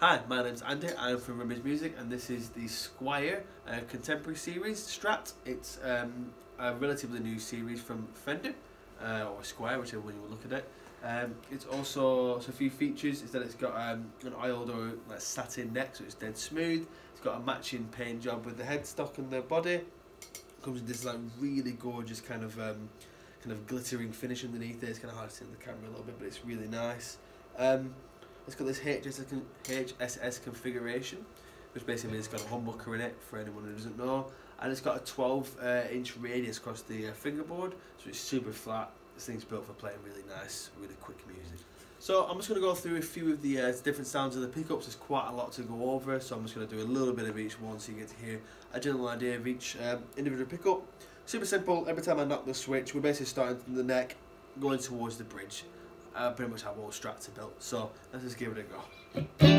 Hi, my name's Andy. I'm from Rimmers Music, and this is the Squier uh, Contemporary Series Strat. It's um, a relatively new series from Fender, uh, or Squier, whichever one you looking at. Um, it's also so a few features is that it's got um, an oiled or like satin neck, so it's dead smooth. It's got a matching paint job with the headstock and the body. Comes with this like really gorgeous kind of um, kind of glittering finish underneath it. It's kind of hard to see in the camera a little bit, but it's really nice. It's got this HSS configuration, which basically means it's got a humbucker in it for anyone who doesn't know, and it's got a 12 uh, inch radius across the uh, fingerboard, so it's super flat. This thing's built for playing really nice, really quick music. So I'm just going to go through a few of the uh, different sounds of the pickups. There's quite a lot to go over, so I'm just going to do a little bit of each one so you get to hear a general idea of each um, individual pickup. Super simple. Every time I knock the switch, we're basically starting from the neck, going towards the bridge. Uh, pretty much have all strats are built. So let's just give it a go.